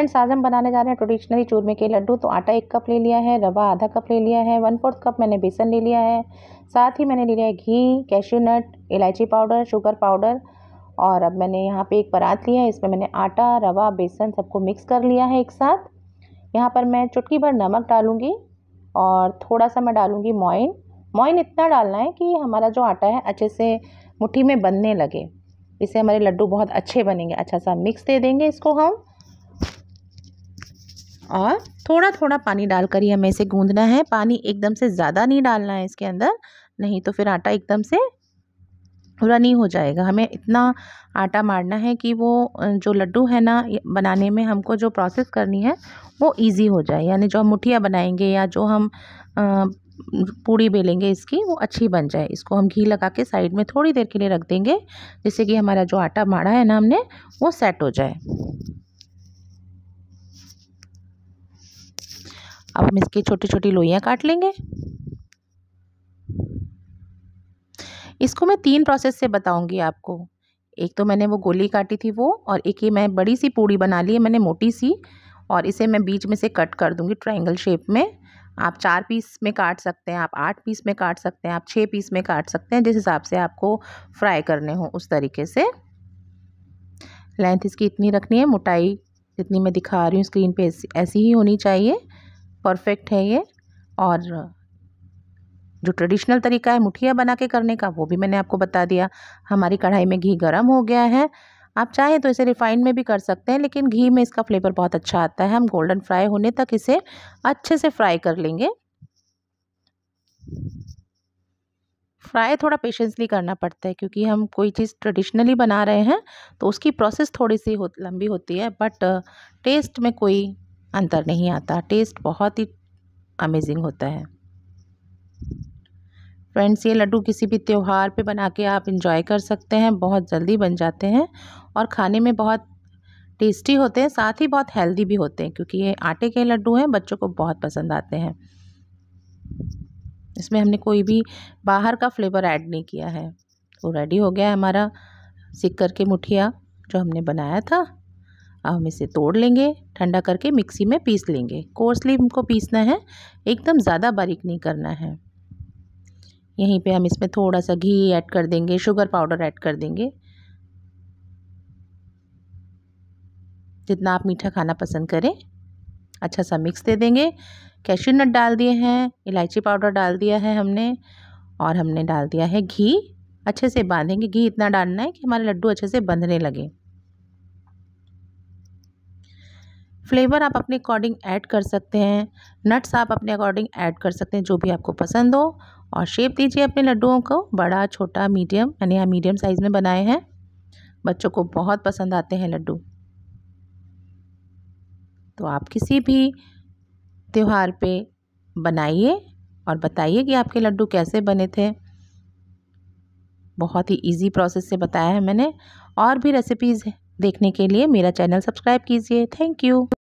Friends आज हम बनाने जा रहे हैं ट्रेडिशनली चूरमे के लड्डू तो आटा एक कप ले लिया है, रवा आधा कप ले लिया है वन फोर्थ कप मैंने बेसन ले लिया है, साथ ही मैंने ले लिया है घी कैश्यू नट इलायची पाउडर शुगर पाउडर और अब मैंने यहाँ पे एक परात लिया है, इसमें मैंने आटा, रवा, बेसन सबको मिक्स कर लिया है एक साथ। यहाँ पर मैं चुटकी भर नमक डालूँगी और थोड़ा सा मैं डालूँगी मोइन मोइन इतना डालना है कि हमारा जो आटा है अच्छे से मुट्ठी में बनने लगे। इससे हमारे लड्डू बहुत अच्छे बनेंगे अच्छा सा मिक्स दे देंगे इसको हम। और थोड़ा थोड़ा पानी डालकर ही हमें इसे गूंदना है। पानी एकदम से ज़्यादा नहीं डालना है इसके अंदर, नहीं तो फिर आटा एकदम से रनी हो जाएगा। हमें इतना आटा मारना है कि वो जो लड्डू है ना बनाने में हमको जो प्रोसेस करनी है, वो इजी हो जाए। यानी जो हम मुठिया बनाएँगे या जो हम पूड़ी बेलेंगे इसकी, वो अच्छी बन जाए। इसको हम घी लगा के साइड में थोड़ी देर के लिए रख देंगे, जिससे कि हमारा जो आटा माड़ा है ना हमने, वो सेट हो जाए। अब हम इसकी छोटी छोटी लोइयाँ काट लेंगे। इसको मैं तीन प्रोसेस से बताऊँगी आपको। एक तो मैंने वो गोली काटी थी वो और एक ही मैं बड़ी सी पूड़ी बना ली है, मैंने मोटी सी और इसे मैं बीच में से कट कर दूँगी ट्रायंगल शेप में। आप चार पीस में काट सकते हैं, आप आठ पीस में काट सकते हैं, आप छः पीस में काट सकते हैं जिस हिसाब से आपको फ्राई करने हो उस तरीके से। लेंथ इसकी इतनी रखनी है, मोटाई जितनी मैं दिखा रही हूँ, स्क्रीन पे ऐसी ही होनी चाहिए। परफेक्ट है ये। और जो ट्रेडिशनल तरीका है मुठिया बना के करने का, वो भी मैंने आपको बता दिया। हमारी कढ़ाई में घी गर्म हो गया है। आप चाहें तो इसे रिफाइंड में भी कर सकते हैं, लेकिन घी में इसका फ्लेवर बहुत अच्छा आता है। हम गोल्डन फ्राई होने तक इसे अच्छे से फ्राई कर लेंगे। फ्राई थोड़ा पेशेंसली करना पड़ता है, क्योंकि हम कोई चीज़ ट्रेडिशनली बना रहे हैं तो उसकी प्रोसेस थोड़ी सी हो, लंबी होती है बट टेस्ट में कोई अंतर नहीं आता। टेस्ट बहुत ही अमेजिंग होता है। फ्रेंड्स ये लड्डू किसी भी त्यौहार पे बना के आप इंजॉय कर सकते हैं, बहुत जल्दी बन जाते हैं और खाने में बहुत टेस्टी होते हैं, साथ ही बहुत हेल्दी भी होते हैं, क्योंकि ये आटे के लड्डू हैं, बच्चों को बहुत पसंद आते हैं। इसमें हमने कोई भी बाहर का फ्लेवर ऐड नहीं किया है। वो रेडी हो गया है हमारा सिक्कर के मुठिया, जो हमने बनाया था। अब हम इसे तोड़ लेंगे, ठंडा करके मिक्सी में पीस लेंगे। कोर्सली हमको पीसना है, एकदम ज़्यादा बारीक नहीं करना है। यहीं पे हम इसमें थोड़ा सा घी ऐड कर देंगे, शुगर पाउडर ऐड कर देंगे। जितना आप मीठा खाना पसंद करें अच्छा सा मिक्स दे देंगे। कैश्यू नट डाल दिए हैं, इलायची पाउडर डाल दिया है हमने, और हमने डाल दिया है घी। अच्छे से बांधेंगे, घी इतना डालना है कि हमारे लड्डू अच्छे से बंधने लगे। फ्लेवर आप अपने अकॉर्डिंग ऐड कर सकते हैं, नट्स आप अपने अकॉर्डिंग ऐड कर सकते हैं, जो भी आपको पसंद हो। और शेप दीजिए अपने लड्डुओं को, बड़ा, छोटा, मीडियम मैंने यहाँ मीडियम साइज़ में बनाए हैं। बच्चों को बहुत पसंद आते हैं लड्डू। तो आप किसी भी त्यौहार पे बनाइए और बताइए कि आपके लड्डू कैसे बने थे। बहुत ही इजी प्रोसेस से बताया है मैंने। और भी रेसिपीज़ देखने के लिए मेरा चैनल सब्सक्राइब कीजिए। Thank you